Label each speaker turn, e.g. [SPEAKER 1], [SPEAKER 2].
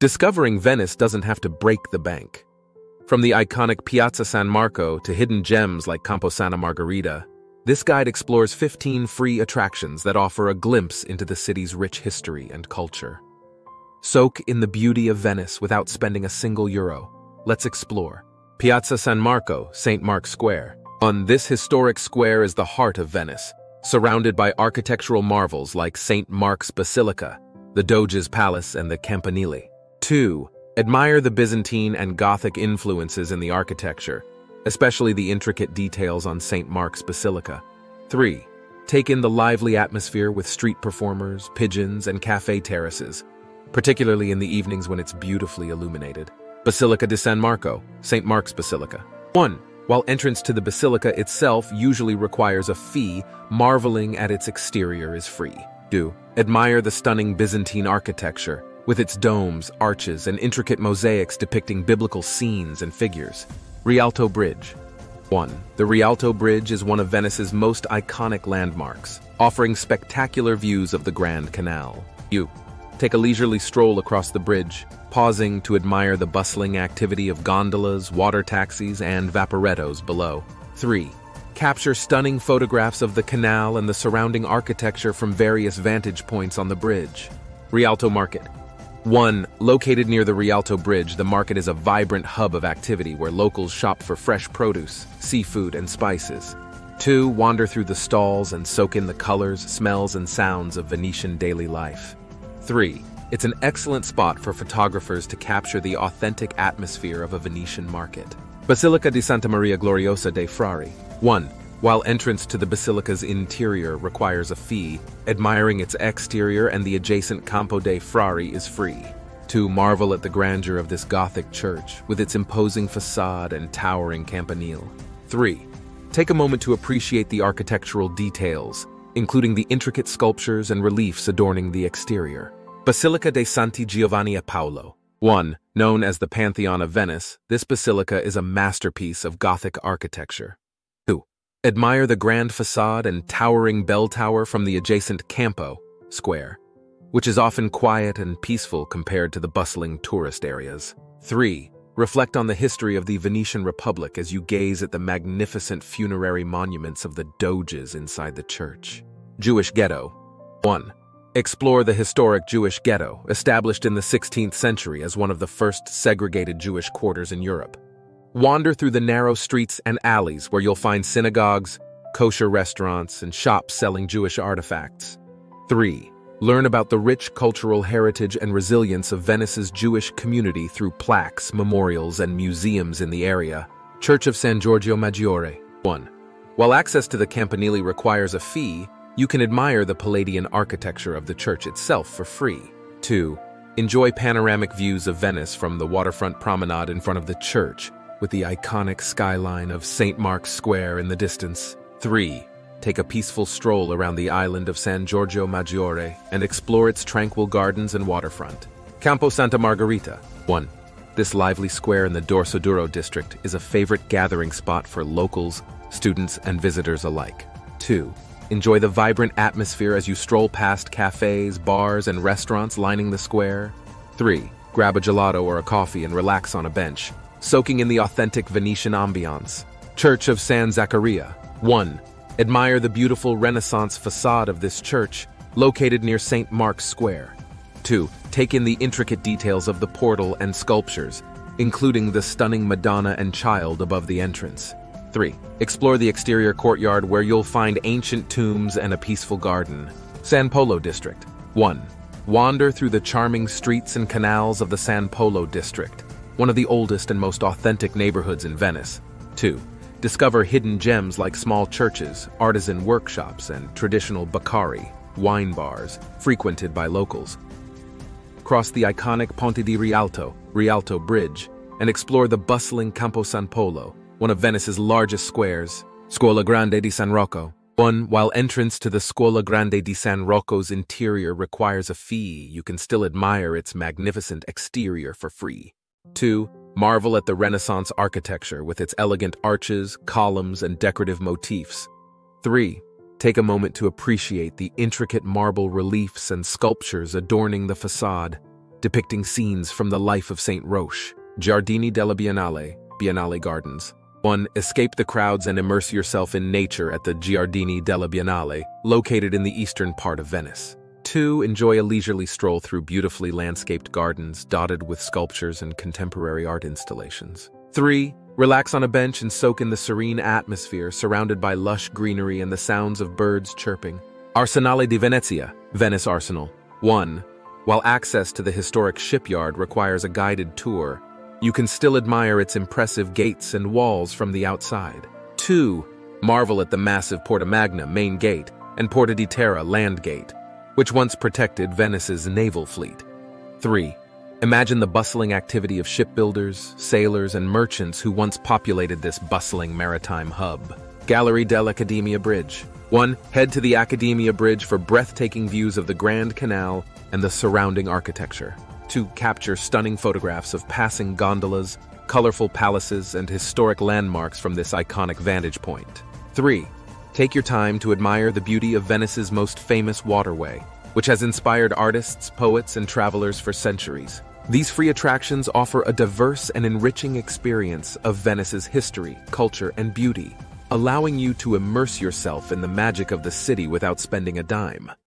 [SPEAKER 1] Discovering Venice doesn't have to break the bank. From the iconic Piazza San Marco to hidden gems like Campo Santa Margherita, this guide explores 15 free attractions that offer a glimpse into the city's rich history and culture. Soak in the beauty of Venice without spending a single euro. Let's explore. Piazza San Marco, St. Mark's Square. On this historic square is the heart of Venice, surrounded by architectural marvels like St. Mark's Basilica, the Doge's Palace, and the Campanile. 2. Admire the Byzantine and Gothic influences in the architecture, especially the intricate details on St. Mark's Basilica. 3. Take in the lively atmosphere with street performers, pigeons, and cafe terraces, particularly in the evenings when it's beautifully illuminated. Basilica di San Marco, St. Mark's Basilica. 1. While entrance to the basilica itself usually requires a fee, marveling at its exterior is free. 2. Admire the stunning Byzantine architecture, with its domes, arches, and intricate mosaics depicting biblical scenes and figures. Rialto Bridge. 1. The Rialto Bridge is one of Venice's most iconic landmarks, offering spectacular views of the Grand Canal. You take a leisurely stroll across the bridge, pausing to admire the bustling activity of gondolas, water taxis, and vaporettos below. 3. Capture stunning photographs of the canal and the surrounding architecture from various vantage points on the bridge. Rialto Market. 1. Located near the Rialto Bridge, the market is a vibrant hub of activity where locals shop for fresh produce, seafood, and spices. 2. Wander through the stalls and soak in the colors, smells, and sounds of Venetian daily life. 3. It's an excellent spot for photographers to capture the authentic atmosphere of a Venetian market. Basilica di Santa Maria Gloriosa dei Frari. 1. While entrance to the basilica's interior requires a fee, admiring its exterior and the adjacent Campo dei Frari is free. 2. Marvel at the grandeur of this Gothic church, with its imposing facade and towering campanile. 3. Take a moment to appreciate the architectural details, including the intricate sculptures and reliefs adorning the exterior. Basilica dei Santi Giovanni e Paolo. 1. Known as the Pantheon of Venice, this basilica is a masterpiece of Gothic architecture. Admire the grand facade and towering bell tower from the adjacent Campo Square, which is often quiet and peaceful compared to the bustling tourist areas. 3. Reflect on the history of the Venetian Republic as you gaze at the magnificent funerary monuments of the Doges inside the church. Jewish Ghetto 1. Explore the historic Jewish ghetto, established in the 16th century as one of the first segregated Jewish quarters in Europe. Wander through the narrow streets and alleys where you'll find synagogues, kosher restaurants, and shops selling Jewish artifacts. 3. Learn about the rich cultural heritage and resilience of Venice's Jewish community through plaques, memorials, and museums in the area. Church of San Giorgio Maggiore. 1. While access to the Campanile requires a fee, you can admire the Palladian architecture of the church itself for free. 2. Enjoy panoramic views of Venice from the waterfront promenade in front of the church, with the iconic skyline of St. Mark's Square in the distance. 3. Take a peaceful stroll around the island of San Giorgio Maggiore and explore its tranquil gardens and waterfront. Campo Santa Margherita. 1. This lively square in the Dorsoduro district is a favorite gathering spot for locals, students, and visitors alike. 2. Enjoy the vibrant atmosphere as you stroll past cafes, bars, and restaurants lining the square. 3. Grab a gelato or a coffee and relax on a bench, soaking in the authentic Venetian ambiance. Church of San Zaccaria. 1. Admire the beautiful Renaissance facade of this church, located near St. Mark's Square. 2. Take in the intricate details of the portal and sculptures, including the stunning Madonna and Child above the entrance. 3. Explore the exterior courtyard where you'll find ancient tombs and a peaceful garden. San Polo District. 1. Wander through the charming streets and canals of the San Polo District, one of the oldest and most authentic neighborhoods in Venice. 2. Discover hidden gems like small churches, artisan workshops, and traditional bacari, wine bars, frequented by locals. Cross the iconic Ponte di Rialto, Rialto Bridge, and explore the bustling Campo San Polo, one of Venice's largest squares, Scuola Grande di San Rocco. 1. While entrance to the Scuola Grande di San Rocco's interior requires a fee, you can still admire its magnificent exterior for free. 2. Marvel at the Renaissance architecture with its elegant arches, columns, and decorative motifs. 3. Take a moment to appreciate the intricate marble reliefs and sculptures adorning the facade. depicting scenes from the life of Saint Roche, Giardini della Biennale, Biennale Gardens. 1. Escape the crowds and immerse yourself in nature at the Giardini della Biennale, located in the eastern part of Venice. 2. Enjoy a leisurely stroll through beautifully landscaped gardens dotted with sculptures and contemporary art installations. 3. Relax on a bench and soak in the serene atmosphere surrounded by lush greenery and the sounds of birds chirping. Arsenale di Venezia, Venice Arsenal. 1. While access to the historic shipyard requires a guided tour, you can still admire its impressive gates and walls from the outside. 2. Marvel at the massive Porta Magna main gate and Porta di Terra land gate, which once protected Venice's naval fleet. 3. Imagine the bustling activity of shipbuilders, sailors, and merchants who once populated this bustling maritime hub. Gallery dell'Accademia Bridge. 1. Head to the Accademia Bridge for breathtaking views of the Grand Canal and the surrounding architecture. To capture stunning photographs of passing gondolas, colorful palaces, and historic landmarks from this iconic vantage point. 3. Take your time to admire the beauty of Venice's most famous waterway, which has inspired artists, poets, and travelers for centuries. These free attractions offer a diverse and enriching experience of Venice's history, culture, and beauty, allowing you to immerse yourself in the magic of the city without spending a dime.